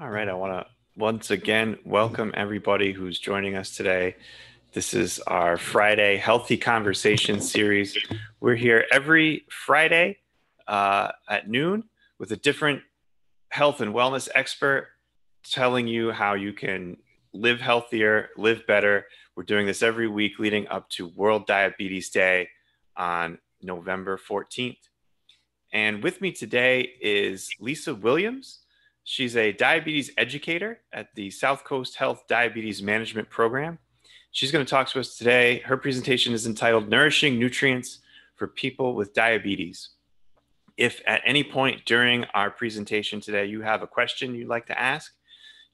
All right. I want to once again welcome everybody who's joining us today. This is our Friday Healthy Conversation series. We're here every Friday uh, at noon with a different health and wellness expert telling you how you can live healthier, live better. We're doing this every week leading up to World Diabetes Day on November 14th. And with me today is Lisa Williams. She's a diabetes educator at the Southcoast Health Diabetes Management Program. She's going to talk to us today. Her presentation is entitled Nourishing Nutrients for People with Diabetes. If at any point during our presentation today you have a question you'd like to ask,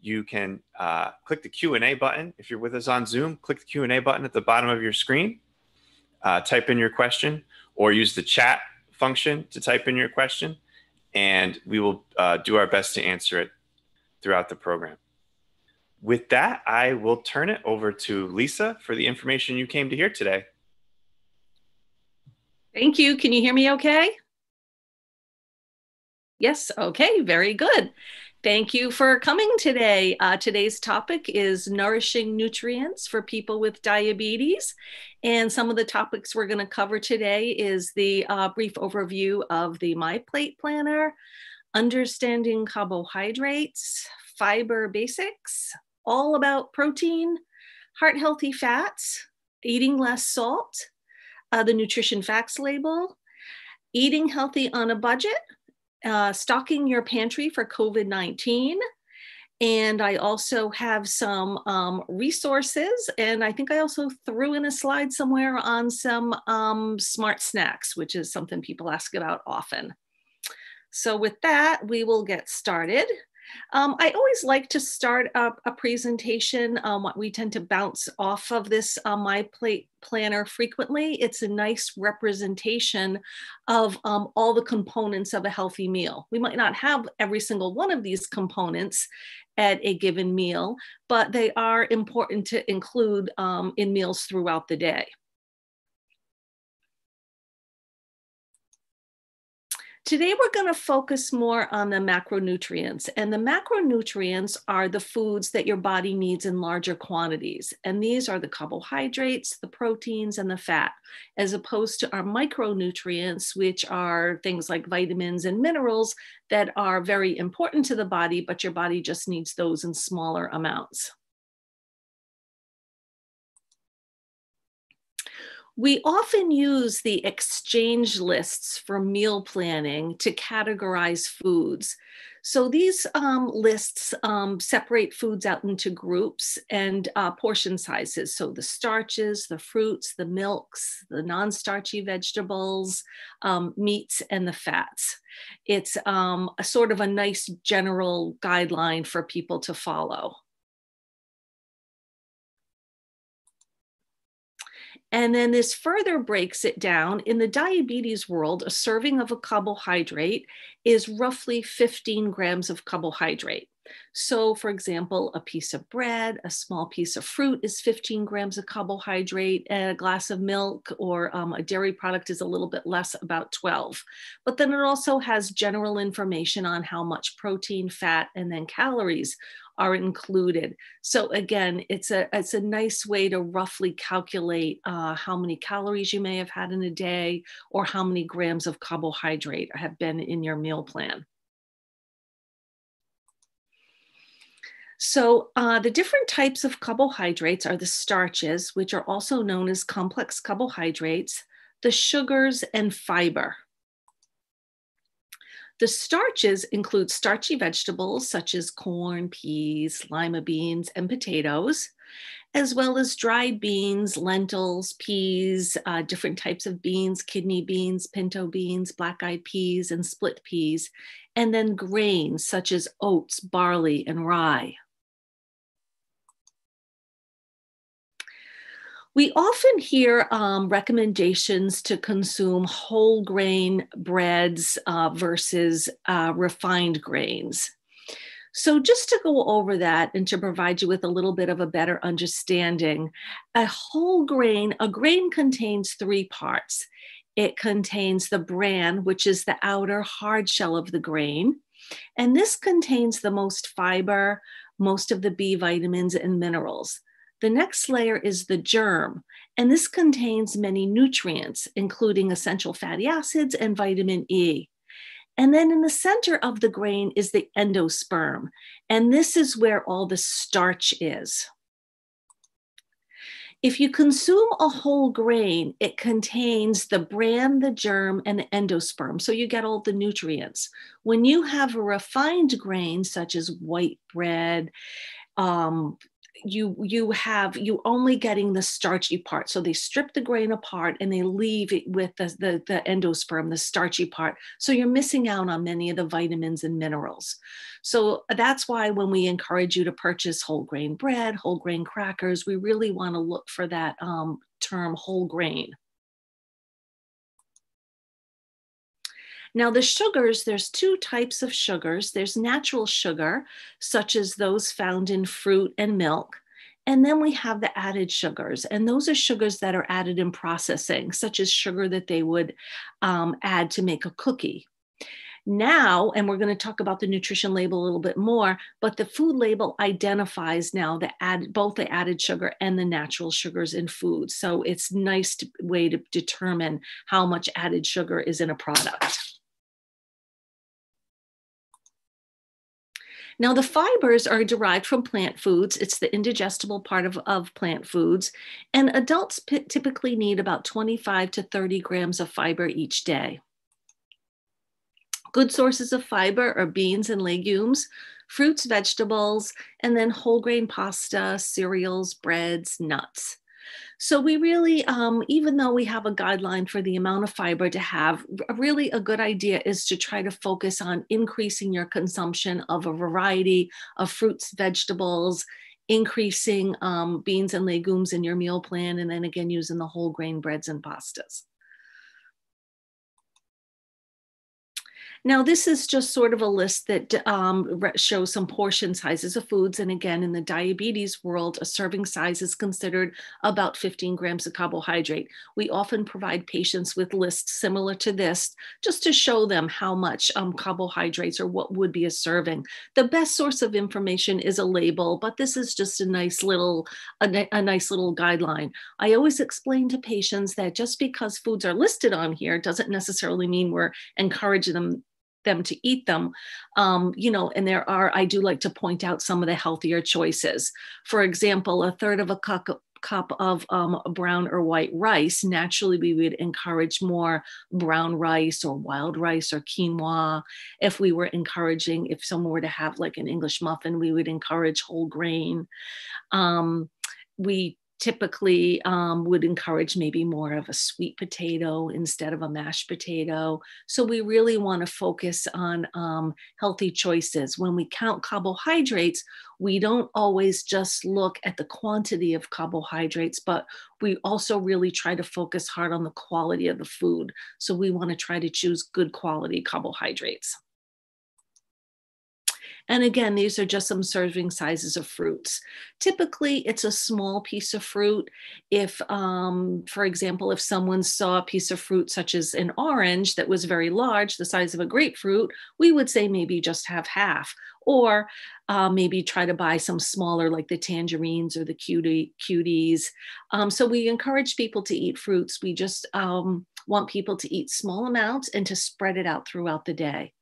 you can uh, click the Q&A button. If you're with us on Zoom, click the Q&A button at the bottom of your screen, uh, type in your question, or use the chat function to type in your question and we will uh, do our best to answer it throughout the program. With that, I will turn it over to Lisa for the information you came to hear today. Thank you. Can you hear me okay? Yes, okay, very good. Thank you for coming today. Uh, today's topic is nourishing nutrients for people with diabetes. And some of the topics we're going to cover today is the uh, brief overview of the My Plate Planner, understanding carbohydrates, fiber basics, all about protein, heart healthy fats, eating less salt, uh, the nutrition facts label, eating healthy on a budget, uh, stocking your pantry for COVID 19. And I also have some um, resources. And I think I also threw in a slide somewhere on some um, smart snacks, which is something people ask about often. So, with that, we will get started. Um, I always like to start a, a presentation. Um, we tend to bounce off of this uh, My Plate planner frequently. It's a nice representation of um, all the components of a healthy meal. We might not have every single one of these components at a given meal, but they are important to include um, in meals throughout the day. Today, we're going to focus more on the macronutrients. And the macronutrients are the foods that your body needs in larger quantities. And these are the carbohydrates, the proteins, and the fat, as opposed to our micronutrients, which are things like vitamins and minerals that are very important to the body, but your body just needs those in smaller amounts. We often use the exchange lists for meal planning to categorize foods. So these um, lists um, separate foods out into groups and uh, portion sizes. So the starches, the fruits, the milks, the non starchy vegetables, um, meats, and the fats. It's um, a sort of a nice general guideline for people to follow. And then this further breaks it down. In the diabetes world, a serving of a carbohydrate is roughly 15 grams of carbohydrate. So, for example, a piece of bread, a small piece of fruit is 15 grams of carbohydrate, and a glass of milk or um, a dairy product is a little bit less, about 12. But then it also has general information on how much protein, fat, and then calories are included. So again, it's a it's a nice way to roughly calculate uh, how many calories you may have had in a day or how many grams of carbohydrate have been in your meal plan. So uh, the different types of carbohydrates are the starches, which are also known as complex carbohydrates, the sugars, and fiber. The starches include starchy vegetables such as corn, peas, lima beans, and potatoes, as well as dried beans, lentils, peas, uh, different types of beans, kidney beans, pinto beans, black eyed peas, and split peas, and then grains such as oats, barley, and rye. We often hear um, recommendations to consume whole grain breads uh, versus uh, refined grains. So, just to go over that and to provide you with a little bit of a better understanding, a whole grain, a grain contains three parts. It contains the bran, which is the outer hard shell of the grain. And this contains the most fiber, most of the B vitamins and minerals. The next layer is the germ, and this contains many nutrients, including essential fatty acids and vitamin E. And then in the center of the grain is the endosperm, and this is where all the starch is. If you consume a whole grain, it contains the bran, the germ, and the endosperm. So you get all the nutrients. When you have a refined grain, such as white bread, um, you you have you only getting the starchy part. So they strip the grain apart and they leave it with the, the, the endosperm the starchy part. So you're missing out on many of the vitamins and minerals. So that's why when we encourage you to purchase whole grain bread whole grain crackers we really want to look for that um, term whole grain Now, the sugars, there's two types of sugars. There's natural sugar, such as those found in fruit and milk. And then we have the added sugars, and those are sugars that are added in processing, such as sugar that they would um, add to make a cookie. Now, and we're going to talk about the nutrition label a little bit more, but the food label identifies now the add, both the added sugar and the natural sugars in food. So it's nice to, way to determine how much added sugar is in a product. Now, the fibers are derived from plant foods. It's the indigestible part of, of plant foods. And adults p- typically need about 25 to 30 grams of fiber each day. Good sources of fiber are beans and legumes, fruits, vegetables, and then whole grain pasta, cereals, breads, nuts. So we really, um, even though we have a guideline for the amount of fiber to have, really a good idea is to try to focus on increasing your consumption of a variety of fruits, vegetables, increasing um, beans and legumes in your meal plan, and then again using the whole grain breads and pastas. Now, this is just sort of a list that um, shows some portion sizes of foods. And again, in the diabetes world, a serving size is considered about 15 grams of carbohydrate. We often provide patients with lists similar to this just to show them how much um, carbohydrates or what would be a serving. The best source of information is a label, but this is just a nice little a, a nice little guideline. I always explain to patients that just because foods are listed on here doesn't necessarily mean we're encouraging them them to eat them um, you know and there are i do like to point out some of the healthier choices for example a third of a cup cup of um, brown or white rice, naturally we would encourage more brown rice or wild rice or quinoa. If we were encouraging, if someone were to have like an English muffin, we would encourage whole grain. Um, we typically um, would encourage maybe more of a sweet potato instead of a mashed potato. So we really want to focus on um, healthy choices. When we count carbohydrates, we don't always just look at the quantity of carbohydrates, but we also really try to focus hard on the quality of the food. So we want to try to choose good quality carbohydrates. And again, these are just some serving sizes of fruits. Typically, it's a small piece of fruit. If, um, for example, if someone saw a piece of fruit such as an orange that was very large, the size of a grapefruit, we would say maybe just have half. Or uh, maybe try to buy some smaller, like the tangerines or the cutie, cuties. Um, so we encourage people to eat fruits. We just um, want people to eat small amounts and to spread it out throughout the day.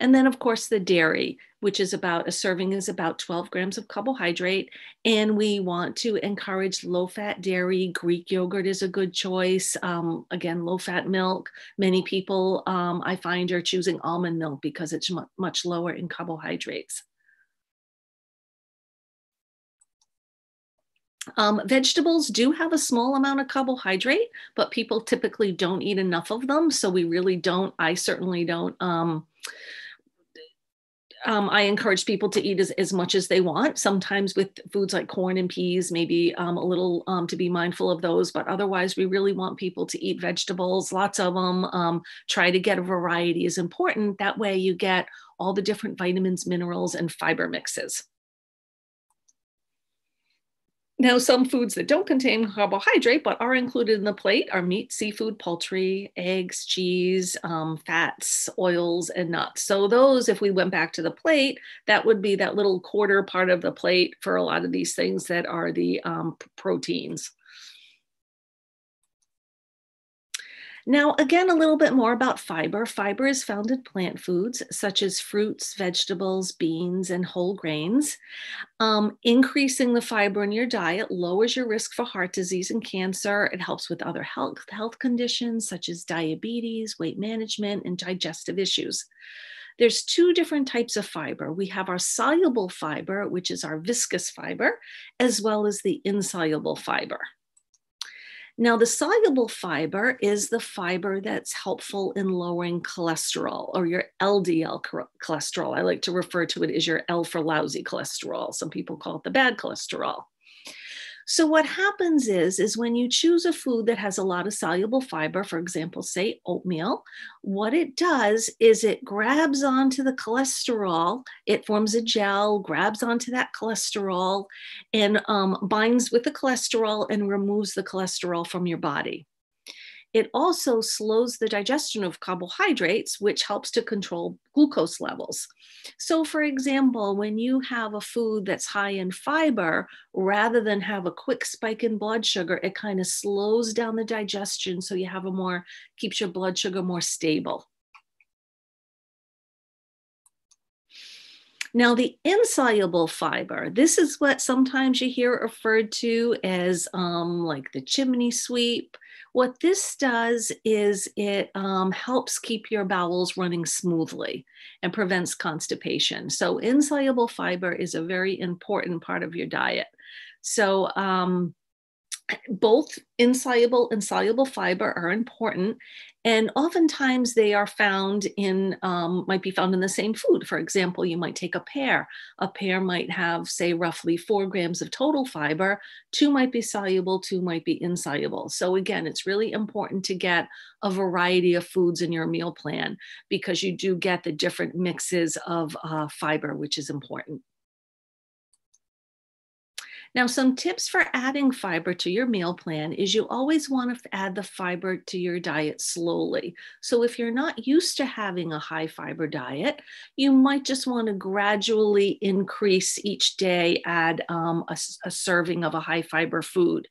And then, of course, the dairy, which is about a serving is about 12 grams of carbohydrate. And we want to encourage low fat dairy. Greek yogurt is a good choice. Um, again, low fat milk. Many people um, I find are choosing almond milk because it's much lower in carbohydrates. Um, vegetables do have a small amount of carbohydrate, but people typically don't eat enough of them. So we really don't, I certainly don't um, um, I encourage people to eat as, as much as they want. Sometimes with foods like corn and peas, maybe um, a little um, to be mindful of those. But otherwise, we really want people to eat vegetables, lots of them. Um, try to get a variety is important. That way, you get all the different vitamins, minerals, and fiber mixes. Now, some foods that don't contain carbohydrate but are included in the plate are meat, seafood, poultry, eggs, cheese, um, fats, oils, and nuts. So, those, if we went back to the plate, that would be that little quarter part of the plate for a lot of these things that are the um, proteins. Now, again, a little bit more about fiber. Fiber is found in plant foods such as fruits, vegetables, beans, and whole grains. Um, increasing the fiber in your diet lowers your risk for heart disease and cancer. It helps with other health, health conditions such as diabetes, weight management, and digestive issues. There's two different types of fiber. We have our soluble fiber, which is our viscous fiber, as well as the insoluble fiber. Now, the soluble fiber is the fiber that's helpful in lowering cholesterol or your LDL cholesterol. I like to refer to it as your L for lousy cholesterol. Some people call it the bad cholesterol. So what happens is, is when you choose a food that has a lot of soluble fiber, for example, say oatmeal, what it does is it grabs onto the cholesterol, it forms a gel, grabs onto that cholesterol and um, binds with the cholesterol and removes the cholesterol from your body. It also slows the digestion of carbohydrates, which helps to control glucose levels. So, for example, when you have a food that's high in fiber, rather than have a quick spike in blood sugar, it kind of slows down the digestion so you have a more, keeps your blood sugar more stable. Now, the insoluble fiber, this is what sometimes you hear referred to as um, like the chimney sweep. What this does is it um, helps keep your bowels running smoothly and prevents constipation. So, insoluble fiber is a very important part of your diet. So, um, both insoluble and soluble fiber are important and oftentimes they are found in um, might be found in the same food. For example you might take a pear. A pear might have say roughly four grams of total fiber. Two might be soluble two might be insoluble. So again it's really important to get a variety of foods in your meal plan because you do get the different mixes of uh, fiber which is important now, some tips for adding fiber to your meal plan is you always want to add the fiber to your diet slowly. So, if you're not used to having a high fiber diet, you might just want to gradually increase each day, add um, a, a serving of a high fiber food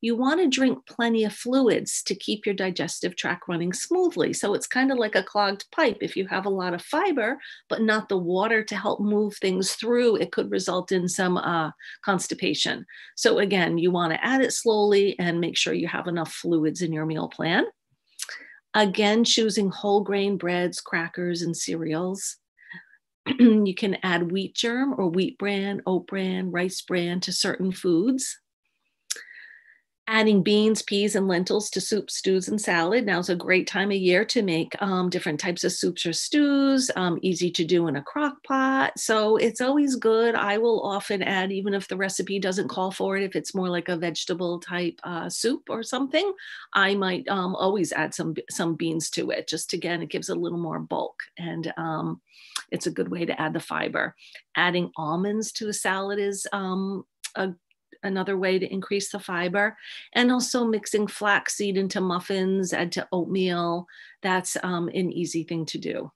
you want to drink plenty of fluids to keep your digestive tract running smoothly. So it's kind of like a clogged pipe. If you have a lot of fiber, but not the water to help move things through, it could result in some uh, constipation. So again, you want to add it slowly and make sure you have enough fluids in your meal plan. Again, choosing whole grain breads, crackers, and cereals. you can add wheat germ or wheat bran, oat bran, rice bran to certain foods adding beans, peas, and lentils to soup, stews, and salad. Now is a great time of year to make um, different types of soups or stews, um, easy to do in a crock pot. So it's always good. I will often add, even if the recipe doesn't call for it, if it's more like a vegetable type uh, soup or something, I might um, always add some, some beans to it. Just again, it gives a little more bulk and um, it's a good way to add the fiber. Adding almonds to a salad is um, a another way to increase the fiber. And also mixing flaxseed into muffins, add to oatmeal. That's um, an easy thing to do.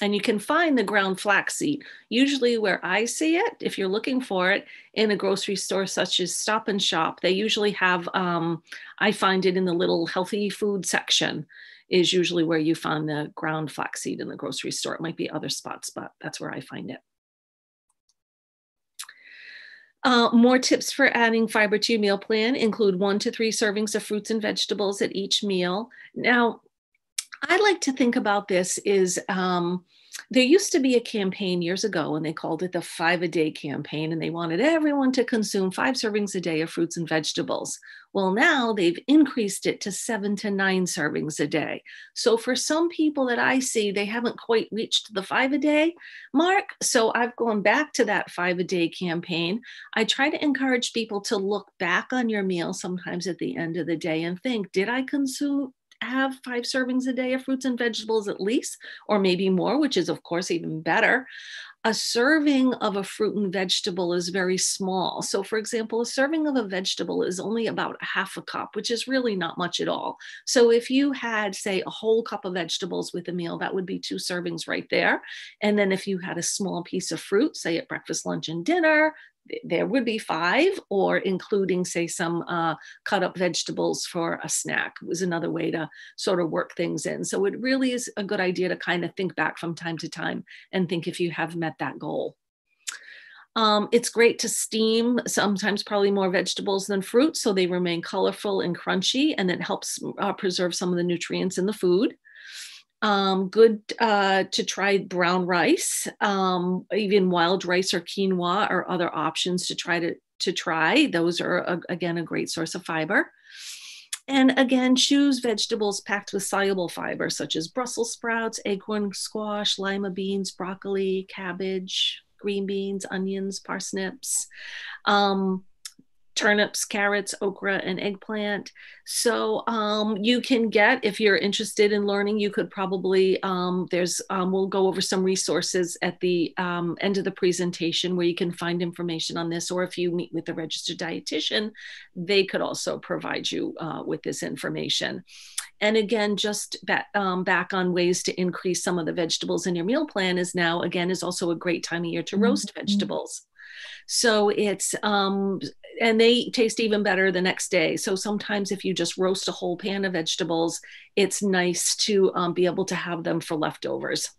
And you can find the ground flaxseed, usually where I see it, if you're looking for it in a grocery store such as Stop and Shop, they usually have, um, I find it in the little healthy food section is usually where you find the ground flaxseed in the grocery store. It might be other spots, but that's where I find it. Uh, more tips for adding fiber to your meal plan include one to three servings of fruits and vegetables at each meal. Now, I like to think about this is um, there used to be a campaign years ago and they called it the five a day campaign and they wanted everyone to consume five servings a day of fruits and vegetables. Well now they've increased it to seven to nine servings a day. So for some people that i see they haven't quite reached the five a day mark. So i've gone back to that five a day campaign. I try to encourage people to look back on your meal sometimes at the end of the day and think did i consume have five servings a day of fruits and vegetables at least, or maybe more, which is, of course, even better. a serving of a fruit and vegetable is very small. So, for example, a serving of a vegetable is only about half a cup, which is really not much at all. So, if you had, say, a whole cup of vegetables with a meal, that would be two servings right there. And then if you had a small piece of fruit, say at breakfast, lunch, and dinner, there would be five, or including, say, some uh, cut up vegetables for a snack was another way to sort of work things in. So it really is a good idea to kind of think back from time to time and think if you have met that goal. Um, it's great to steam sometimes probably more vegetables than fruit so they remain colorful and crunchy and it helps uh, preserve some of the nutrients in the food um, good uh, to try brown rice, um, even wild rice or quinoa or other options to try to, to try. Those are, a, again, a great source of fiber. And again, choose vegetables packed with soluble fiber, such as Brussels sprouts, acorn squash, lima beans, broccoli, cabbage, green beans, onions, parsnips. Um, turnips, carrots, okra, and eggplant. So um, you can get, if you're interested in learning, you could probably, um, there's, um, we'll go over some resources at the um, end of the presentation where you can find information on this. Or if you meet with a registered dietitian, they could also provide you uh, with this information. And again, just back, um, back on ways to increase some of the vegetables in your meal plan is now, again, is also a great time of year to roast mm-hmm. vegetables. So it's, um, and they taste even better the next day. So sometimes if you just roast a whole pan of vegetables, it's nice to um, be able to have them for leftovers.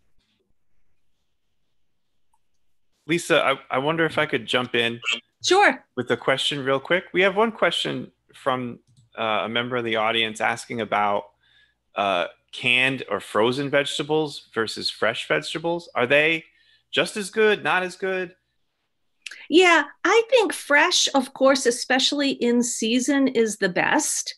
Lisa, I, I wonder if I could jump in. Sure. With a question real quick. We have one question from uh, a member of the audience asking about uh, canned or frozen vegetables versus fresh vegetables. Are they just as good, not as good? Yeah, I think fresh, of course, especially in season, is the best.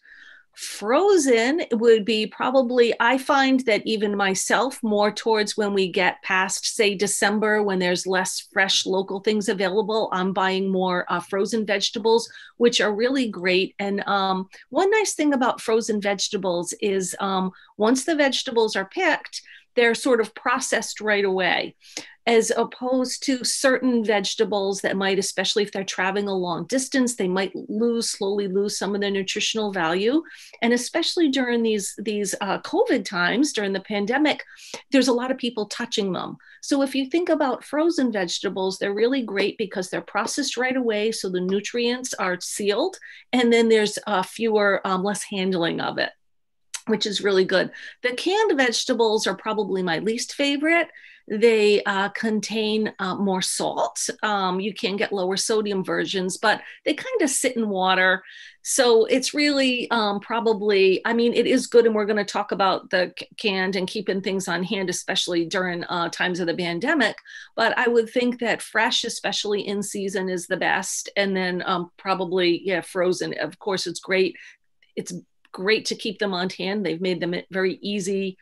Frozen would be probably, I find that even myself, more towards when we get past, say, December, when there's less fresh local things available, I'm buying more uh, frozen vegetables, which are really great. And um, one nice thing about frozen vegetables is um, once the vegetables are picked, they're sort of processed right away as opposed to certain vegetables that might especially if they're traveling a long distance they might lose slowly lose some of their nutritional value. And especially during these these uh, covid times during the pandemic there's a lot of people touching them. So if you think about frozen vegetables they're really great because they're processed right away so the nutrients are sealed and then there's uh, fewer um, less handling of it which is really good. The canned vegetables are probably my least favorite. They uh, contain uh, more salt. Um, you can get lower sodium versions, but they kind of sit in water. So it's really um, probably, I mean, it is good. And we're going to talk about the canned and keeping things on hand, especially during uh, times of the pandemic. But I would think that fresh, especially in season, is the best. And then um, probably, yeah, frozen. Of course, it's great. It's great to keep them on hand. They've made them very easy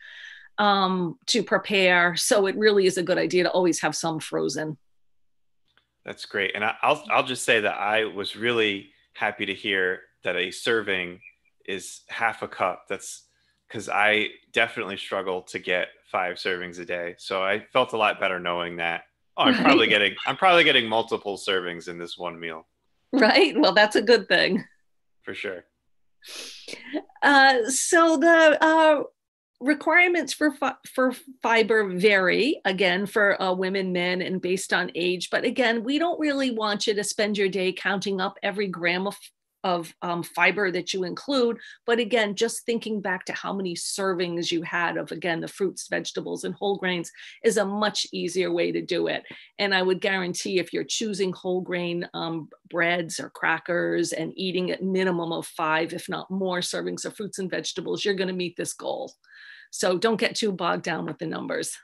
um, to prepare. So it really is a good idea to always have some frozen. That's great. And I, will I'll just say that I was really happy to hear that a serving is half a cup. That's because I definitely struggle to get five servings a day. So I felt a lot better knowing that. Oh, I'm probably getting I'm probably getting multiple servings in this one meal. Right. Well, that's a good thing. For sure. Uh, so the uh, requirements for fi- for fiber vary again for uh, women, men, and based on age. But again, we don't really want you to spend your day counting up every gram of of um, fiber that you include. But again, just thinking back to how many servings you had of, again, the fruits, vegetables, and whole grains is a much easier way to do it. And I would guarantee if you're choosing whole grain um, breads or crackers and eating at minimum of five, if not more, servings of fruits and vegetables, you're going to meet this goal. So don't get too bogged down with the numbers.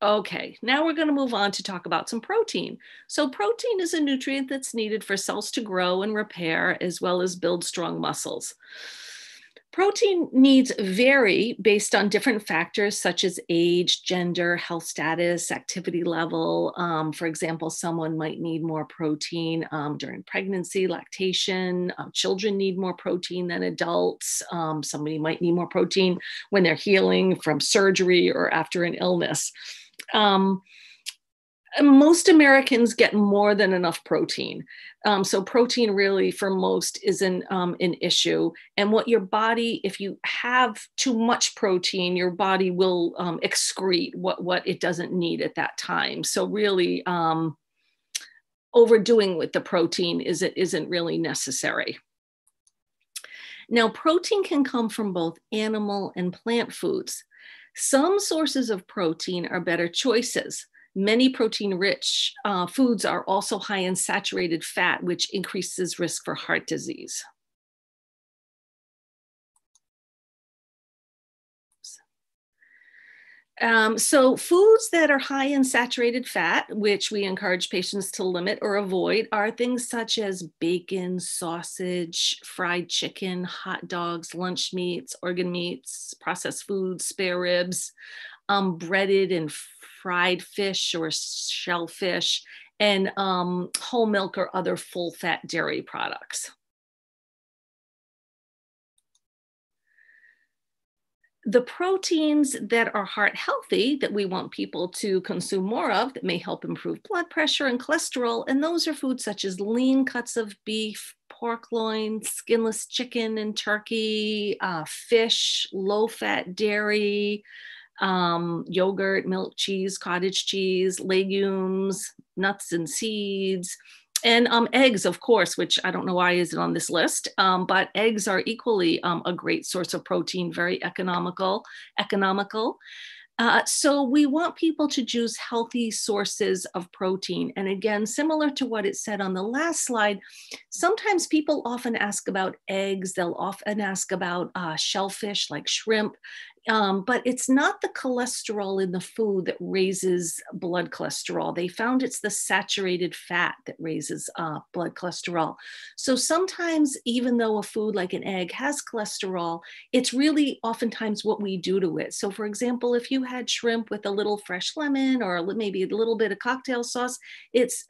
Okay, now we're going to move on to talk about some protein. So, protein is a nutrient that's needed for cells to grow and repair, as well as build strong muscles. Protein needs vary based on different factors such as age, gender, health status, activity level. Um, for example, someone might need more protein um, during pregnancy, lactation. Uh, children need more protein than adults. Um, somebody might need more protein when they're healing from surgery or after an illness. Um, most Americans get more than enough protein. Um, so protein really for most isn't um, an issue. And what your body, if you have too much protein, your body will um, excrete what, what it doesn't need at that time. So really um, overdoing with the protein isn't, isn't really necessary. Now, protein can come from both animal and plant foods. Some sources of protein are better choices. Many protein rich uh, foods are also high in saturated fat, which increases risk for heart disease. Um, so foods that are high in saturated fat, which we encourage patients to limit or avoid, are things such as bacon, sausage, fried chicken, hot dogs, lunch meats, organ meats, processed foods, spare ribs, um, breaded and fried fish or shellfish, and um, whole milk or other full fat dairy products. The proteins that are heart healthy that we want people to consume more of that may help improve blood pressure and cholesterol and those are foods such as lean cuts of beef pork loin skinless chicken and turkey uh, fish low fat dairy um, yogurt, milk, cheese, cottage cheese, legumes, nuts and seeds, and um, eggs, of course, which I don't know why is it on this list, um, but eggs are equally um, a great source of protein, very economical, economical. Uh, so we want people to choose healthy sources of protein. And again, similar to what it said on the last slide, sometimes people often ask about eggs. They'll often ask about uh, shellfish like shrimp. Um, but it's not the cholesterol in the food that raises blood cholesterol. They found it's the saturated fat that raises uh, blood cholesterol. So sometimes, even though a food like an egg has cholesterol, it's really oftentimes what we do to it. So, for example, if you had shrimp with a little fresh lemon or maybe a little bit of cocktail sauce, it's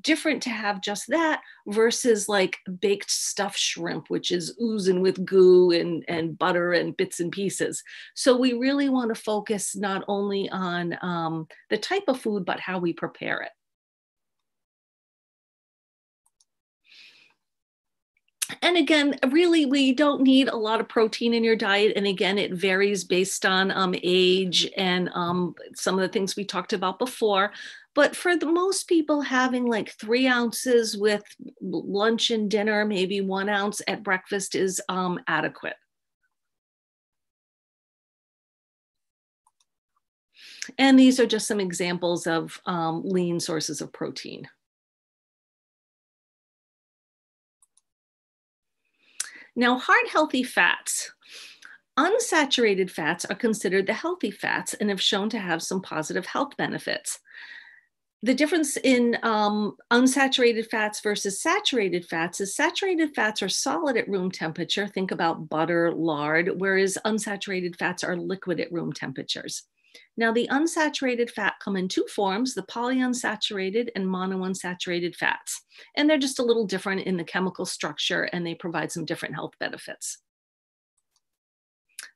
different to have just that versus like baked stuffed shrimp, which is oozing with goo and, and butter and bits and pieces. So we really want to focus not only on um, the type of food, but how we prepare it. and again, really, we don't need a lot of protein in your diet. And again, it varies based on um, age and um, some of the things we talked about before. But for the most people, having like three ounces with lunch and dinner, maybe one ounce at breakfast is um, adequate. And these are just some examples of um, lean sources of protein. Now, heart healthy fats. Unsaturated fats are considered the healthy fats and have shown to have some positive health benefits the difference in um, unsaturated fats versus saturated fats is saturated fats are solid at room temperature. Think about butter, lard, whereas unsaturated fats are liquid at room temperatures. Now, the unsaturated fat come in two forms, the polyunsaturated and monounsaturated fats. And they're just a little different in the chemical structure and they provide some different health benefits.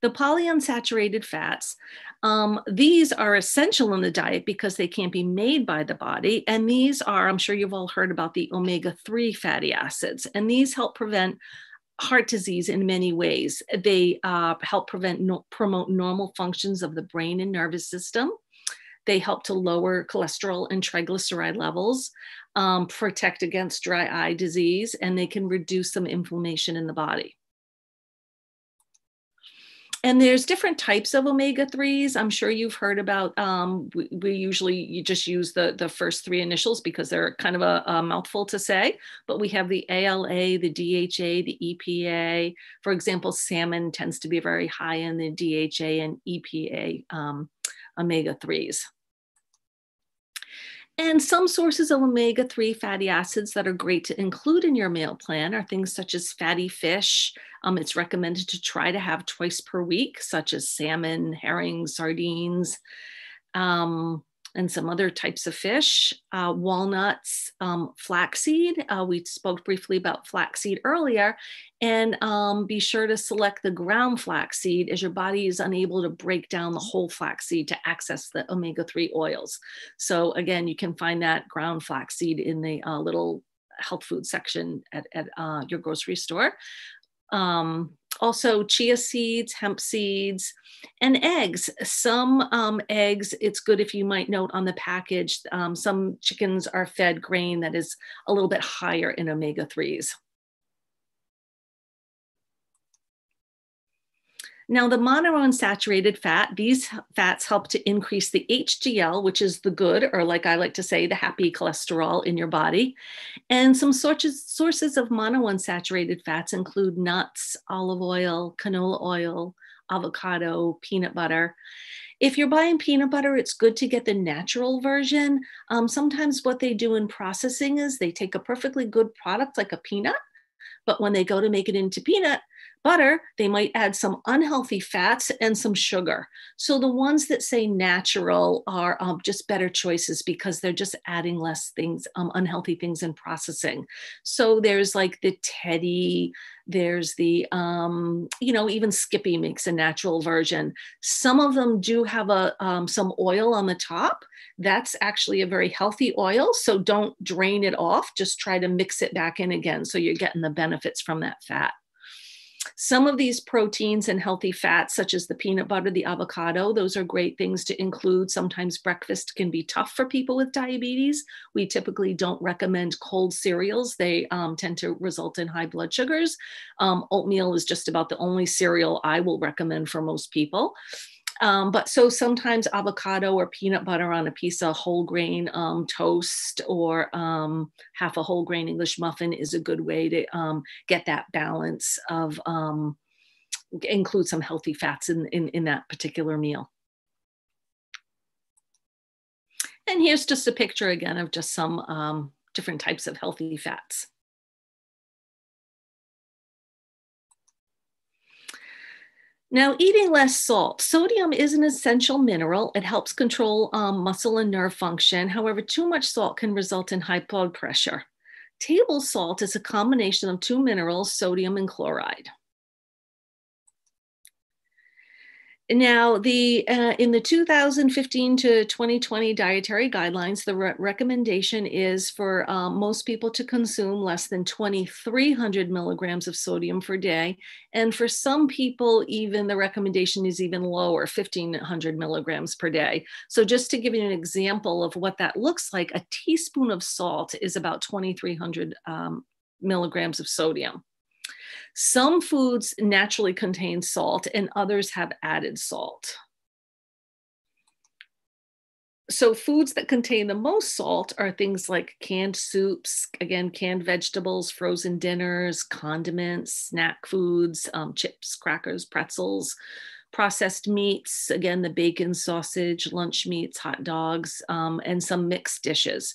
The polyunsaturated fats, um, these are essential in the diet because they can't be made by the body. And these are, I'm sure you've all heard about the omega 3 fatty acids, and these help prevent heart disease in many ways. They uh, help prevent no, promote normal functions of the brain and nervous system. They help to lower cholesterol and triglyceride levels, um, protect against dry eye disease, and they can reduce some inflammation in the body and there's different types of omega-3s i'm sure you've heard about um, we, we, usually you just use the, the first three initials because they're kind of a, a, mouthful to say but we have the ala the dha the epa for example salmon tends to be very high in the dha and epa um, omega-3s And some sources of omega 3 fatty acids that are great to include in your meal plan are things such as fatty fish. Um, it's recommended to try to have twice per week, such as salmon, herring, sardines. Um, and some other types of fish, uh, walnuts, um, flaxseed. Uh, we spoke briefly about flaxseed earlier. And um, be sure to select the ground flaxseed as your body is unable to break down the whole flaxseed to access the omega 3 oils. So, again, you can find that ground flaxseed in the uh, little health food section at, at uh, your grocery store. Um, also chia seeds, hemp seeds, and eggs. Some um, eggs, it's good if you might note on the package, um, some chickens are fed grain that is a little bit higher in omega 3s. Now, the monounsaturated fat, these fats help to increase the HDL, which is the good, or like I like to say, the happy cholesterol in your body. And some sources, sources of monounsaturated fats include nuts, olive oil, canola oil, avocado, peanut butter. If you're buying peanut butter, it's good to get the natural version. Um, sometimes what they do in processing is they take a perfectly good product like a peanut, but when they go to make it into peanut, butter, they might add some unhealthy fats and some sugar. So the ones that say natural are um, just better choices because they're just adding less things, um, unhealthy things in processing. So there's like the Teddie, there's the, um, you know, even Skippy makes a natural version. Some of them do have a um, some oil on the top. That's actually a very healthy oil. So don't drain it off. Just try to mix it back in again. So you're getting the benefits from that fat. Some of these proteins and healthy fats, such as the peanut butter, the avocado, those are great things to include. Sometimes breakfast can be tough for people with diabetes. We typically don't recommend cold cereals, they um, tend to result in high blood sugars. Um, oatmeal is just about the only cereal I will recommend for most people. Um, but so sometimes avocado or peanut butter on a piece of whole grain um, toast or um, half a whole grain English muffin is a good way to um, get that balance of um, include some healthy fats in, in, in that particular meal. And here's just a picture again of just some um, different types of healthy fats. Now, eating less salt. Sodium is an essential mineral. It helps control um, muscle and nerve function. However, too much salt can result in high blood pressure. Table salt is a combination of two minerals, sodium and chloride. Now, the uh, in the 2015 to 2020 dietary guidelines, the re recommendation is for um, most people to consume less than 2,300 milligrams of sodium per day, and for some people, even the recommendation is even lower, 1,500 milligrams per day. So, just to give you an example of what that looks like, a teaspoon of salt is about 2,300 um, milligrams of sodium. Some foods naturally contain salt and others have added salt. So, foods that contain the most salt are things like canned soups, again, canned vegetables, frozen dinners, condiments, snack foods, um, chips, crackers, pretzels, processed meats, again, the bacon, sausage, lunch meats, hot dogs, um, and some mixed dishes.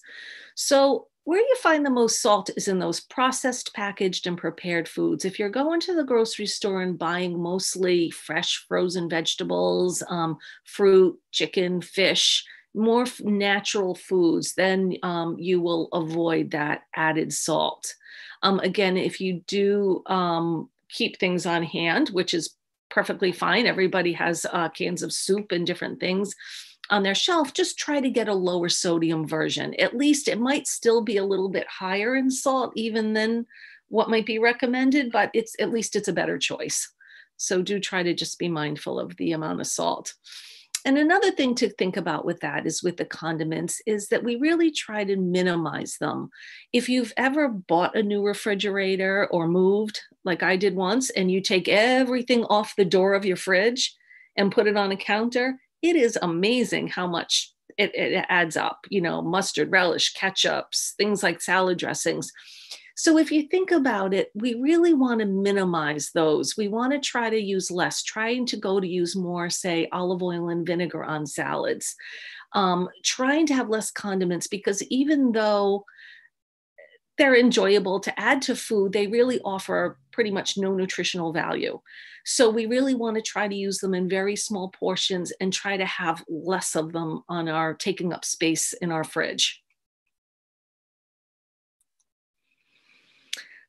So, where you find the most salt is in those processed, packaged, and prepared foods. If you're going to the grocery store and buying mostly fresh frozen vegetables, um, fruit, chicken, fish, more natural foods, then um, you will avoid that added salt. Um, again, if you do um, keep things on hand, which is perfectly fine, everybody has uh, cans of soup and different things on their shelf, just try to get a lower sodium version. At least it might still be a little bit higher in salt even than what might be recommended, but it's at least it's a better choice. So do try to just be mindful of the amount of salt. And another thing to think about with that is with the condiments is that we really try to minimize them. If you've ever bought a new refrigerator or moved, like I did once, and you take everything off the door of your fridge and put it on a counter, it is amazing how much it, it adds up, you know, mustard, relish, ketchups, things like salad dressings. So if you think about it, we really want to minimize those. We want to try to use less, trying to go to use more, say, olive oil and vinegar on salads. um, trying to have less condiments because even though they're enjoyable to add to food, they really offer pretty much no nutritional value. So we really want to try to use them in very small portions and try to have less of them on our taking up space in our fridge.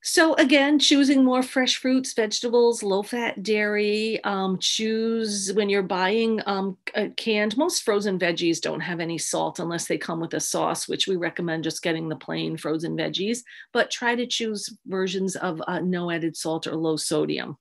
So again, choosing more fresh fruits, vegetables, low-fat dairy. Um, choose when you're buying um, canned. Most frozen veggies don't have any salt unless they come with a sauce, which we recommend just getting the plain frozen veggies. But try to choose versions of uh, no added salt or low sodium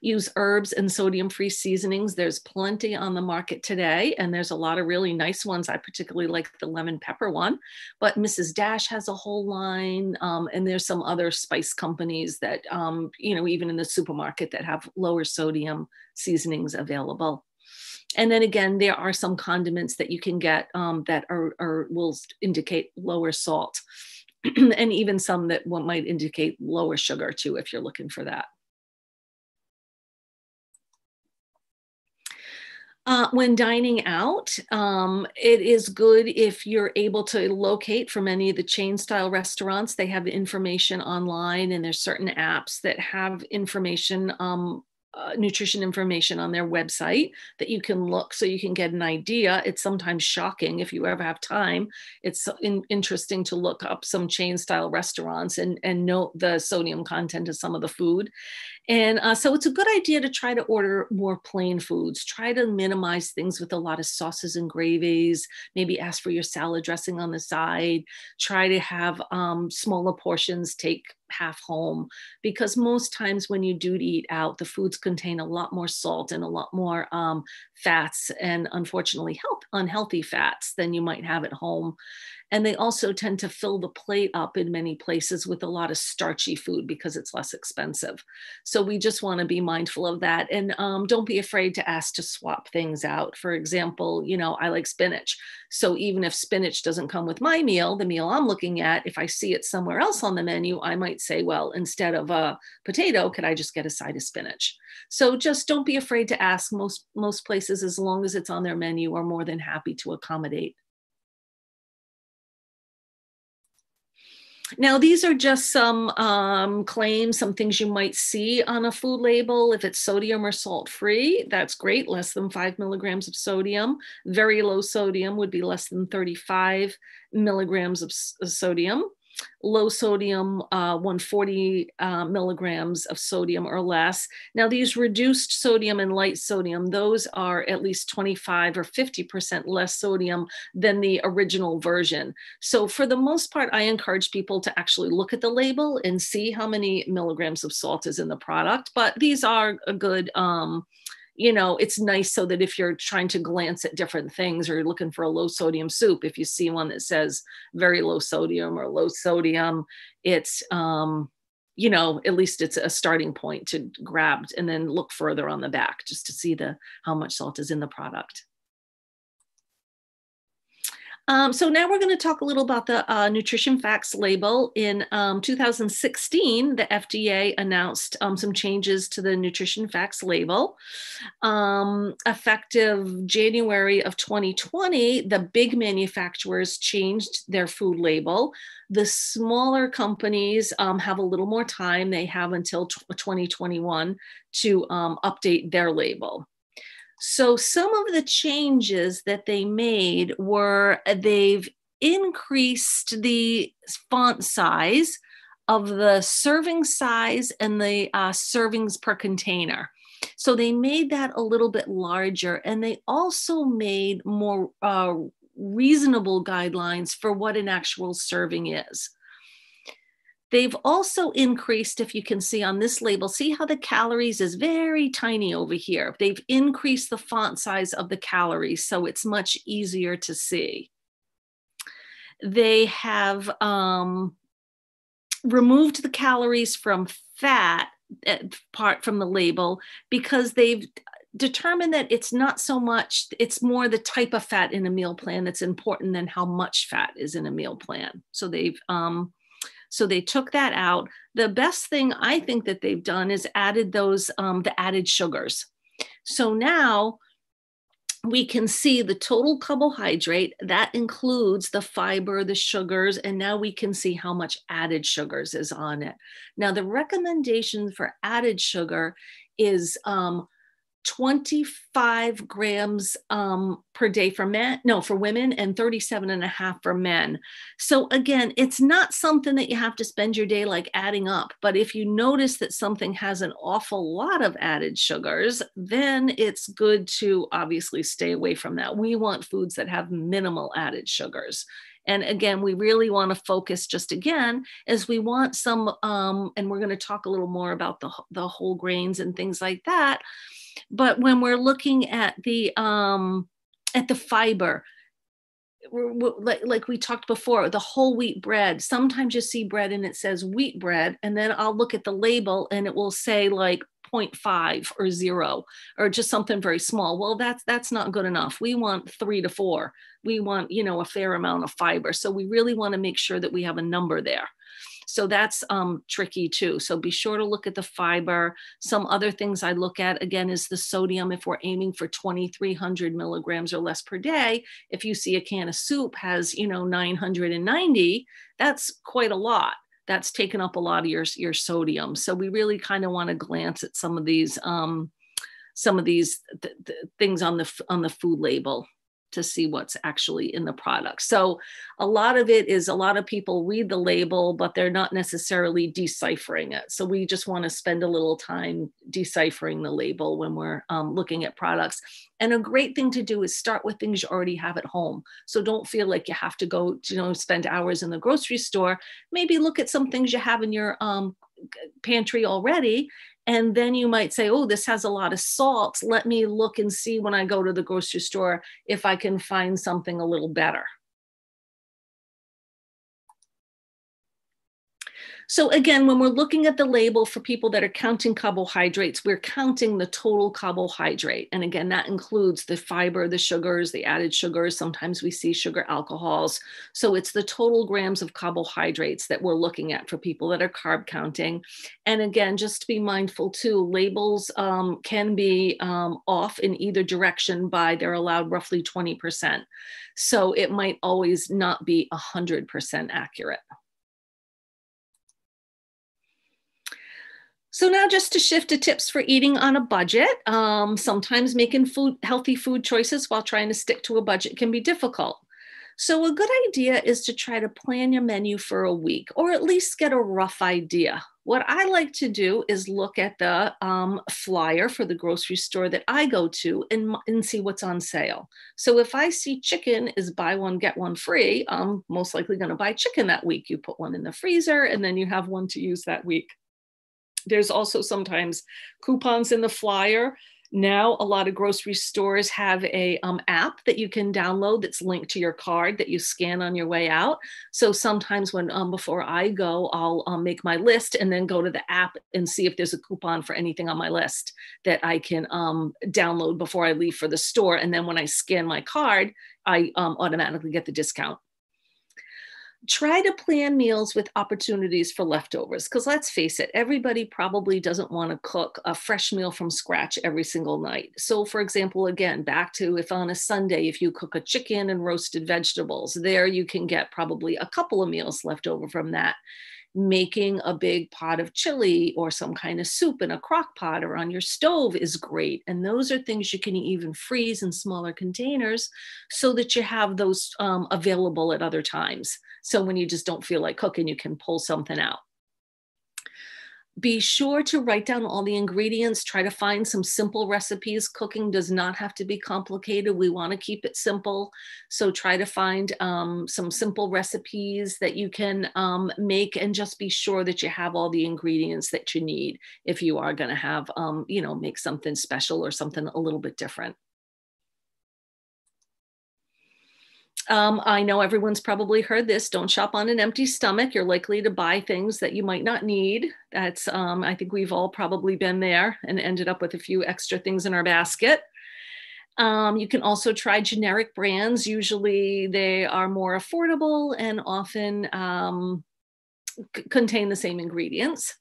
use herbs and sodium free seasonings. There's plenty on the market today, and there's a lot of really nice ones. I particularly like the lemon pepper one, but Mrs. Dash has a whole line, um, and there's some other spice companies that, um, you know, even in the supermarket that have lower sodium seasonings available. And then again, there are some condiments that you can get um, that are, are will indicate lower salt. and even some that might indicate lower sugar too, if you're looking for that. Uh, when dining out, um, it is good if you're able to locate from any of the chain style restaurants. They have information online, and there's certain apps that have information um, uh, nutrition information on their website that you can look so you can get an idea. It's sometimes shocking if you ever have time. It's in, interesting to look up some chain style restaurants and, and note the sodium content of some of the food. And uh, so it's a good idea to try to order more plain foods. Try to minimize things with a lot of sauces and gravies. Maybe ask for your salad dressing on the side. Try to have um, smaller portions. Take half home because most times when you do eat out the foods contain a lot more salt and a lot more um, fats and unfortunately health, unhealthy fats than you might have at home and they also tend to fill the plate up in many places with a lot of starchy food because it's less expensive. So we just want to be mindful of that. And um, don't be afraid to ask to swap things out. For example, you know, I like spinach. So even if spinach doesn't come with my meal, the meal I'm looking at, if I see it somewhere else on the menu, I might say, well, instead of a potato, could I just get a side of spinach? So just don't be afraid to ask. Most most places, as long as it's on their menu, are more than happy to accommodate. Now, these are just some um, claims, some things you might see on a food label. If it's sodium or salt free, that's great, less than five milligrams of sodium. Very low sodium would be less than 35 milligrams of sodium low sodium, uh, 140 uh, milligrams of sodium or less. Now, these reduced sodium and light sodium, those are at least 25 or 50% less sodium than the original version. So, for the most part, I encourage people to actually look at the label and see how many milligrams of salt is in the product. But these are a good um, you know, it's nice so that if you're trying to glance at different things or you're looking for a low sodium soup, if you see one that says very low sodium or low sodium, it's, um, you know, at least it's a starting point to grab and then look further on the back just to see the how much salt is in the product. Um, so now we're going to talk a little about the uh, nutrition facts label. In um, 2016, the FDA announced um, some changes to the nutrition facts label. Um, effective January of 2020, the big manufacturers changed their food label. The smaller companies um, have a little more time. They have until 2021 to um, update their label. So some of the changes that they made were uh, they've increased the font size of the serving size and the uh, servings per container. So they made that a little bit larger and they also made more uh, reasonable guidelines for what an actual serving is. They've also increased, if you can see on this label, see how the calories is very tiny over here. They've increased the font size of the calories so it's much easier to see. They have um, removed the calories from fat eh, part from the label because they've determined that it's not so much, it's more the type of fat in a meal plan that's important than how much fat is in a meal plan. So they've um, so they took that out. The best thing I think that they've done is added those, um, the added sugars. So now we can see the total carbohydrate that includes the fiber the sugars and now we can see how much added sugars is on it now the recommendation for added sugar is um, 25 grams um, per day for men, no, for women, and 37 and a half for men. So, again, it's not something that you have to spend your day like adding up. But if you notice that something has an awful lot of added sugars, then it's good to obviously stay away from that. We want foods that have minimal added sugars. And again, we really want to focus just again as we want some, um, and we're going to talk a little more about the, the whole grains and things like that but when we're looking at the um, at the fiber, like, like we talked before, the whole wheat bread. Sometimes you see bread and it says wheat bread, and then I'll look at the label and it will say like 0.5 or zero or just something very small. Well, that's that's not good enough. We want three to four. We want you know a fair amount of fiber. So we really want to make sure that we have a number there. So that's um, tricky too. So be sure to look at the fiber. Some other things I look at again is the sodium. If we're aiming for 2,300 milligrams or less per day, if you see a can of soup has, you know, 990, that's quite a lot that's taken up a lot of your, your sodium. So we really kind of want to glance at some of these um, some of these th- th- things on the on the food label to see what's actually in the product. So a lot of it is a lot of people read the label, but they're not necessarily deciphering it. So we just want to spend a little time deciphering the label when we're um, looking at products. And a great thing to do is start with things you already have at home. So don't feel like you have to go, you know, spend hours in the grocery store. Maybe look at some things you have in your um, pantry already and then you might say, oh, this has a lot of salt. Let me look and see when I go to the grocery store if I can find something a little better. So again, when we're looking at the label for people that are counting carbohydrates, we're counting the total carbohydrate. And again, that includes the fiber, the sugars, the added sugars. Sometimes we see sugar alcohols. So it's the total grams of carbohydrates that we're looking at for people that are carb counting. And again, just to be mindful too, labels um, can be um, off in either direction by they're allowed roughly 20%. So it might always not be 100% accurate. So now just to shift to tips for eating on a budget. Um, sometimes making food, healthy food choices while trying to stick to a budget can be difficult. So a good idea is to try to plan your menu for a week or at least get a rough idea. What I like to do is look at the um, flyer for the grocery store that I go to and, and see what's on sale. So if I see chicken is buy one, get one free, I'm most likely going to buy chicken that week. You put one in the freezer and then you have one to use that week. There's also sometimes coupons in the flyer. Now, a lot of grocery stores have a um, app that you can download that's linked to your card that you scan on your way out. So sometimes when um, before I go, I'll um, make my list and then go to the app and see if there's a coupon for anything on my list that I can um, download before I leave for the store. And then when I scan my card, I um, automatically get the discount try to plan meals with opportunities for leftovers because let's face it everybody probably doesn't want to cook a fresh meal from scratch every single night. So for example again back to if on a sunday if you cook a chicken and roasted vegetables there you can get probably a couple of meals left over from that making a big pot of chili or some kind of soup in a crock pot or on your stove is great. And those are things you can even freeze in smaller containers so that you have those um, available at other times. So when you just don't feel like cooking, you can pull something out be sure to write down all the ingredients. Try to find some simple recipes. Cooking does not have to be complicated. We want to keep it simple. So try to find um, some simple recipes that you can um, make and just be sure that you have all the ingredients that you need if you are going to have, um, you know, make something special or something a little bit different. Um, I know everyone's probably heard this. Don't shop on an empty stomach. You're likely to buy things that you might not need. That's, um, I think we've all probably been there and ended up with a few extra things in our basket. Um, you can also try generic brands. Usually they are more affordable and often um, c- contain the same ingredients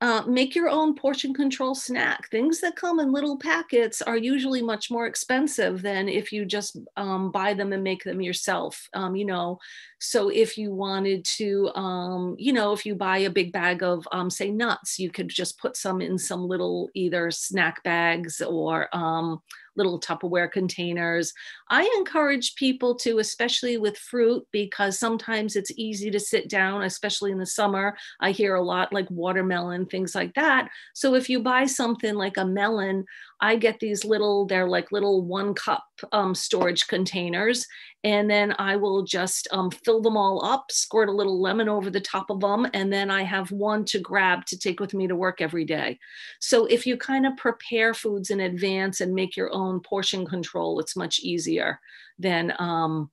uh, make your own portion control snack. Things that come in little packets are usually much more expensive than if you just um, buy them and make them yourself. Um, you know, so if you wanted to, um, you know, if you buy a big bag of, um, say, nuts, you could just put some in some little either snack bags or um, little Tupperware containers. I encourage people to, especially with fruit, because sometimes it's easy to sit down, especially in the summer. I hear a lot like watermelon, things like that. So if you buy something like a melon, I get these little, they're like little one cup um, storage containers. And then I will just um, fill them all up, squirt a little lemon over the top of them. And then I have one to grab to take with me to work every day. So if you kind of prepare foods in advance and make your own portion control, it's much easier than um,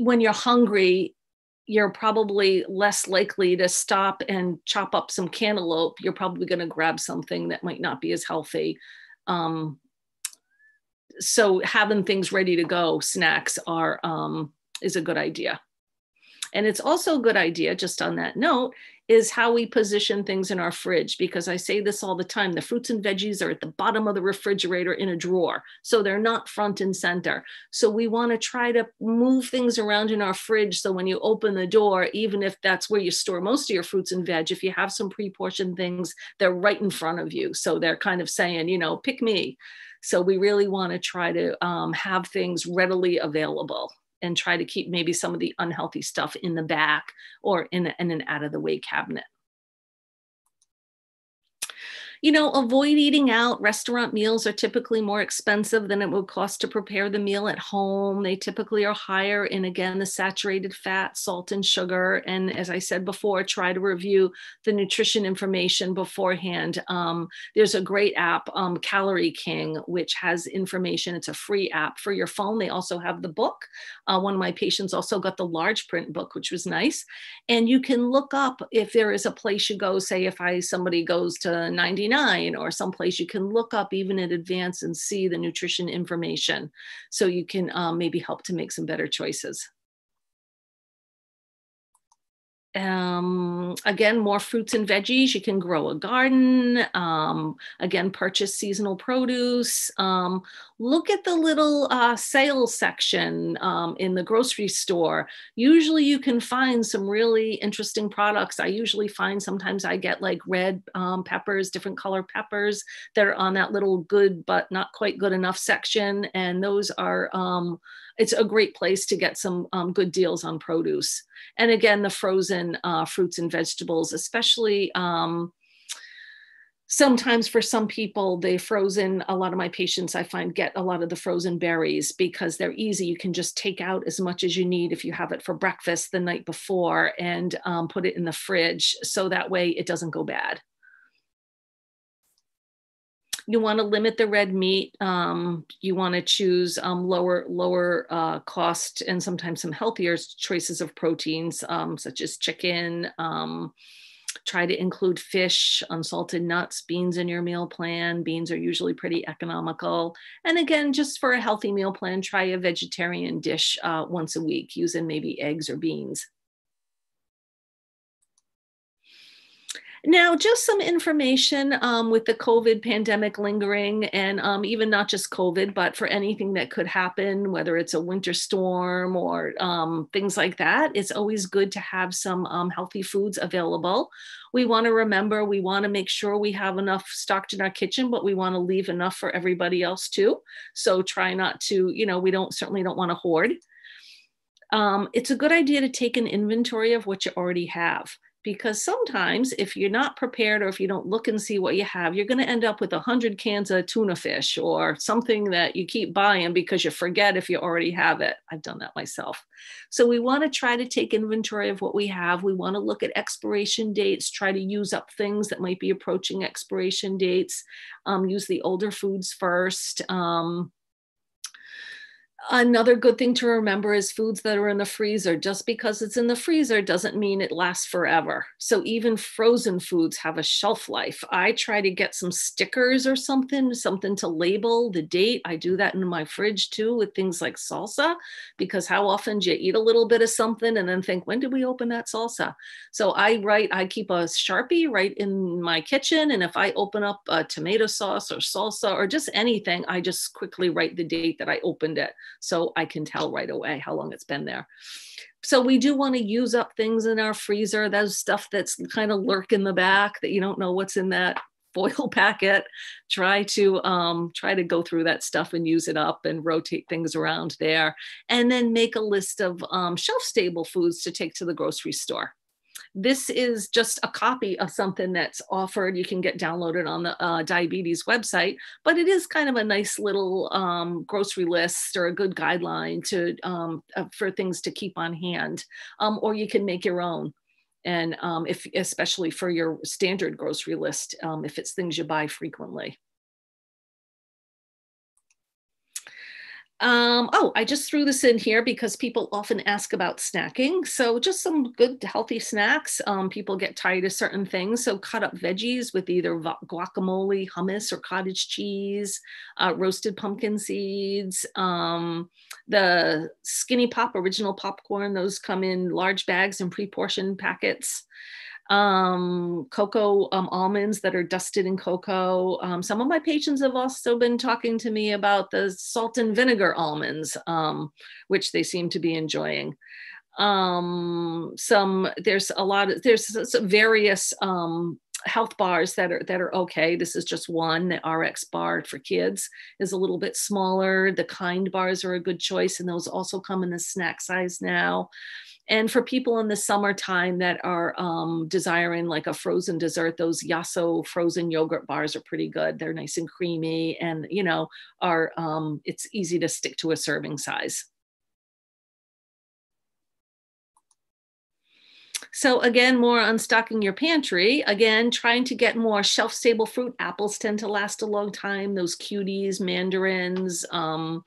when you're hungry you're probably less likely to stop and chop up some cantaloupe. You're probably going to grab something that might not be as healthy. Um, so having things ready to go, snacks are um, is a good idea. And it's also a good idea, just on that note, is how we position things in our fridge because I say this all the time the fruits and veggies are at the bottom of the refrigerator in a drawer. So they're not front and center. So we want to try to move things around in our fridge. So when you open the door, even if that's where you store most of your fruits and veg, if you have some pre portioned things, they're right in front of you. So they're kind of saying, you know, pick me. So we really want to try to um, have things readily available and try to keep maybe some of the unhealthy stuff in the back or in, in an out of the way cabinet you know, avoid eating out. Restaurant meals are typically more expensive than it would cost to prepare the meal at home. They typically are higher in, again, the saturated fat, salt, and sugar. And as I said before, try to review the nutrition information beforehand. Um, there's a great app, um, Calorie King, which has information. It's a free app for your phone. They also have the book. Uh, one of my patients also got the large print book, which was nice. And you can look up if there is a place you go, say, if I somebody goes to 99 or someplace you can look up even in advance and see the nutrition information so you can um, maybe help to make some better choices. Um, again, more fruits and veggies. You can grow a garden. Um, again, purchase seasonal produce. Um, look at the little uh, sales section um, in the grocery store. Usually, you can find some really interesting products. I usually find sometimes I get like red um, peppers, different color peppers that are on that little good but not quite good enough section, and those are um, it's a great place to get some um, good deals on produce. And again, the frozen uh, fruits and vegetables, especially um, sometimes for some people, they frozen, a lot of my patients I find get a lot of the frozen berries because they're easy. You can just take out as much as you need if you have it for breakfast the night before and um, put it in the fridge. So that way it doesn't go bad you want to limit the red meat. Um, you want to choose um, lower lower uh, cost and sometimes some healthier choices of proteins, um, such as chicken. Um, try to include fish, unsalted nuts, beans in your meal plan. Beans are usually pretty economical. And again, just for a healthy meal plan, try a vegetarian dish uh, once a week using maybe eggs or beans. Now, just some information um, with the COVID pandemic lingering, and um, even not just COVID, but for anything that could happen, whether it's a winter storm or um, things like that, it's always good to have some um, healthy foods available. We want to remember, we want to make sure we have enough stocked in our kitchen, but we want to leave enough for everybody else too. So try not to, you know, we don't certainly don't want to hoard. Um, it's a good idea to take an inventory of what you already have because sometimes if you're not prepared or if you don't look and see what you have you're going to end up with 100 cans of tuna fish or something that you keep buying because you forget if you already have it. I've done that myself. So we want to try to take inventory of what we have. We want to look at expiration dates try to use up things that might be approaching expiration dates. Um, use the older foods first. Um, Another good thing to remember is foods that are in the freezer. Just because it's in the freezer doesn't mean it lasts forever. So even frozen foods have a shelf life. I try to get some stickers or something, something to label the date. I do that in my fridge too with things like salsa, because how often do you eat a little bit of something and then think, when did we open that salsa? So I write, I keep a Sharpie right in my kitchen. And if I open up a tomato sauce or salsa or just anything, I just quickly write the date that I opened it so I can tell right away how long it's been there. So we do want to use up things in our freezer. those stuff that's kind of lurk in the back that you don't know what's in that foil packet. Try to um, try to go through that stuff and use it up and rotate things around there, and then make a list of um, shelf stable foods to take to the grocery store this is just a copy of something that's offered. You can get downloaded on the uh, diabetes website, but it is kind of a nice little um, grocery list or a good guideline to um, uh, for things to keep on hand, um, or you can make your own. And um, if especially for your standard grocery list, um, if it's things you buy frequently. Um, oh, I just threw this in here because people often ask about snacking. So just some good healthy snacks. Um, people get tired of certain things. So cut up veggies with either guacamole, hummus, or cottage cheese, uh, roasted pumpkin seeds, um, the skinny pop original popcorn. Those come in large bags and pre-portioned packets um, cocoa um, almonds that are dusted in cocoa. Um, some of my patients have also been talking to me about the salt and vinegar almonds, um, which they seem to be enjoying. Um, some there's a lot of there's various um, health bars that are that are okay. This is just one. The RX bar for kids is a little bit smaller. The kind bars are a good choice, and those also come in the snack size now and for people in the summertime that are um, desiring like a frozen dessert those yasso frozen yogurt bars are pretty good they're nice and creamy and you know are um, it's easy to stick to a serving size So again, more on stocking your pantry. Again, trying to get more shelf-stable fruit. Apples tend to last a long time. Those cuties, mandarins, um,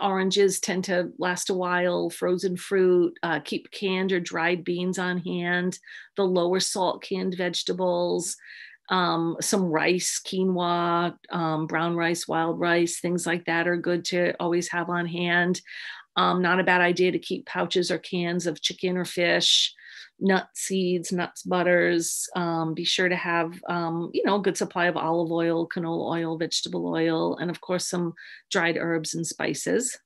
oranges tend to last a while, frozen fruit, uh, keep canned or dried beans on hand, the lower salt canned vegetables, um, some rice, quinoa, um, brown rice, wild rice, things like that are good to always have on hand. Um, not a bad idea to keep pouches or cans of chicken or fish nut seeds, nuts, butters. Um, be sure to have, um, you know, a good supply of olive oil, canola oil, vegetable oil, and of course, some dried herbs and spices.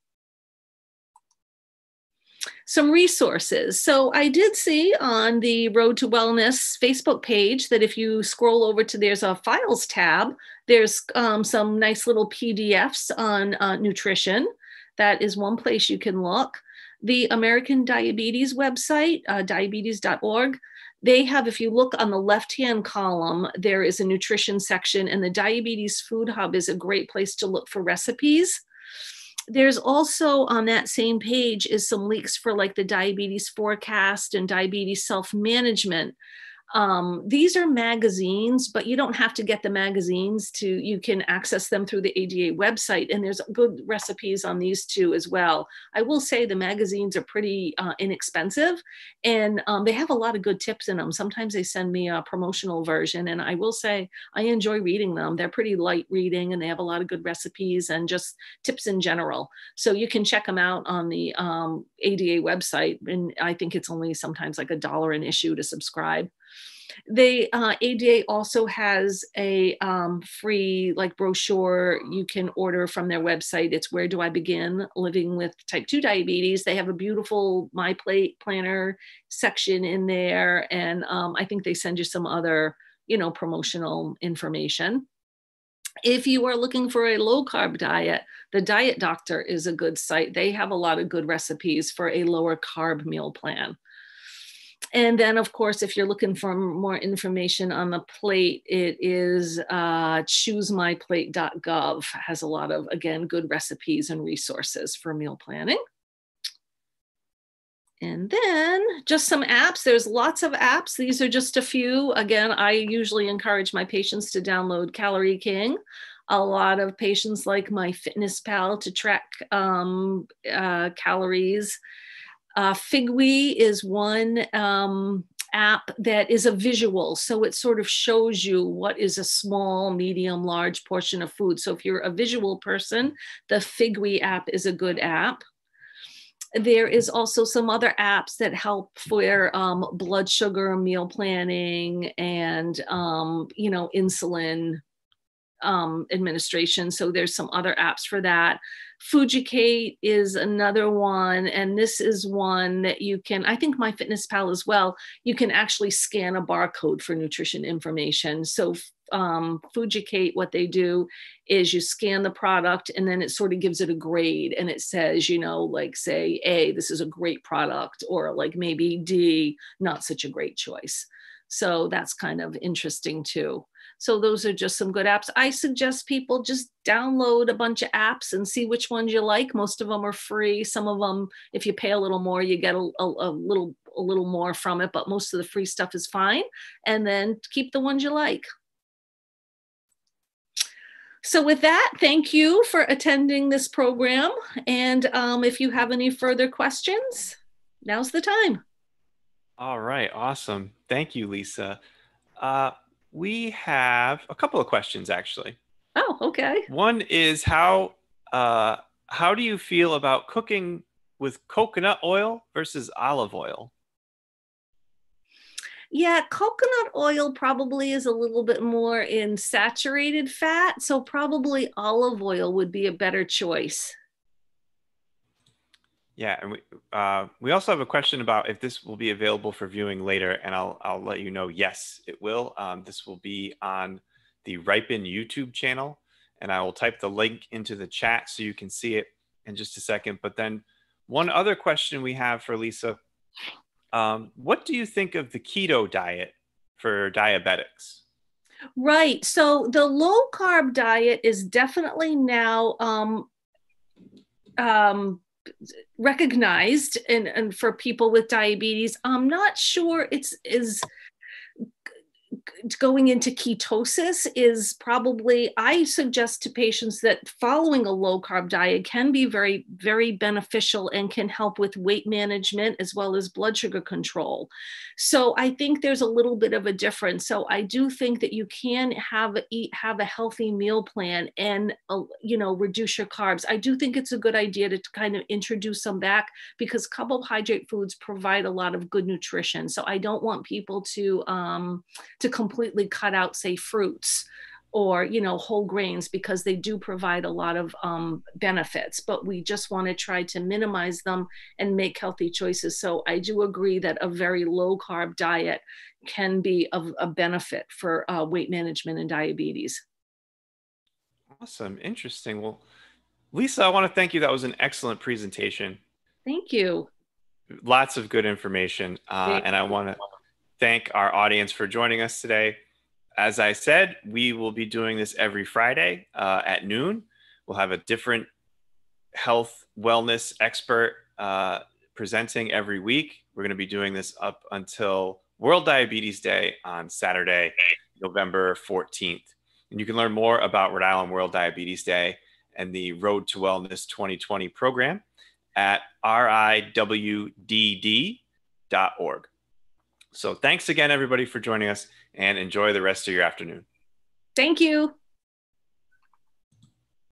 Some resources. So I did see on the Rhode to Wellness Facebook page that if you scroll over to there's a files tab, there's um, some nice little PDFs on uh, nutrition. That is one place you can look the American Diabetes website, uh, diabetes.org, they have, if you look on the left hand column, there is a nutrition section, and the Diabetes Food Hub is a great place to look for recipes. There's also on that same page is some links for like the diabetes forecast and diabetes self management um, these are magazines, but you don't have to get the magazines to, you can access them through the ADA website. And there's good recipes on these two as well. I will say the magazines are pretty uh, inexpensive and um, they have a lot of good tips in them. Sometimes they send me a promotional version and I will say I enjoy reading them. They're pretty light reading and they have a lot of good recipes and just tips in general. So you can check them out on the um, ADA website. And I think it's only sometimes like a dollar an issue to subscribe. They uh, ADA also has a um, free like brochure you can order from their website. It's where do I begin living with type two diabetes. They have a beautiful My Plate planner section in there, and um, I think they send you some other you know promotional information. If you are looking for a low carb diet, the Diet Doctor is a good site. They have a lot of good recipes for a lower carb meal plan. And then, of course, if you're looking for more information on the plate, it is uh, choosemyplate.gov has a lot of, again, good recipes and resources for meal planning. And then just some apps. There's lots of apps. These are just a few. Again, I usually encourage my patients to download Calorie King. a lot of patients like MyFitnessPal to track um, uh, calories. Uh, is one um, app that is a visual. So it sort of shows you what is a small, medium, large portion of food. So if you're a visual person, the Figwee app is a good app. There is also some other apps that help for um, blood sugar, meal planning, and um, you know insulin um, administration. So there's some other apps for that. Fooducate is another one, and this is one that you can, I think MyFitnessPal as well, you can actually scan a barcode for nutrition information. So um, Fooducate, what they do is you scan the product and then it sort of gives it a grade and it says, you know, like say A, this is a great product, or like maybe D, not such a great choice. So that's kind of interesting too. So those are just some good apps. I suggest people just download a bunch of apps and see which ones you like. Most of them are free. Some of them, if you pay a little more, you get a, a, a little a little more from it. But most of the free stuff is fine. And then keep the ones you like. So with that, thank you for attending this program. And um, if you have any further questions, now's the time. All right, awesome. Thank you, Lisa. Uh, we have a couple of questions actually. Oh, okay. One is how uh, how do you feel about cooking with coconut oil versus olive oil? Yeah, coconut oil probably is a little bit more in saturated fat, so probably olive oil would be a better choice. Yeah, and we uh, we also have a question about if this will be available for viewing later, and I'll I'll let you know. Yes, it will. Um, this will be on the RIPIN YouTube channel, and I will type the link into the chat so you can see it in just a second. But then, one other question we have for Lisa: um, What do you think of the keto diet for diabetics? Right. So the low carb diet is definitely now um, um, recognized and, and for people with diabetes. I'm not sure it's is going into ketosis is probably i suggest to patients that following a low carb diet can be very very beneficial and can help with weight management as well as blood sugar control. So i think there's a little bit of a difference. So i do think that you can have eat have a healthy meal plan and uh, you know reduce your carbs. I do think it's a good idea to kind of introduce some back because carbohydrate foods provide a lot of good nutrition. So i don't want people to um to completely cut out, say, fruits or you know whole grains because they do provide a lot of um, benefits but we just want to try to minimize them and make healthy choices. So i do agree that a very low carb diet can be of a benefit for uh, weight management and diabetes. Awesome. Interesting. Well lisa i want to thank you. That was an excellent presentation. Thank you. Lots of good information uh, and i want to thank our audience for joining us today. As I said, we will be doing this every Friday uh, at noon. We'll have a different health wellness expert uh, presenting every week. We're going to be doing this up until World Diabetes Day on Saturday, November 14th. And you can learn more about Rhode Island World Diabetes Day and the Rhode to Wellness 2020 program at riwdd.org. So thanks again, everybody, for joining us and enjoy the rest of your afternoon. Thank you.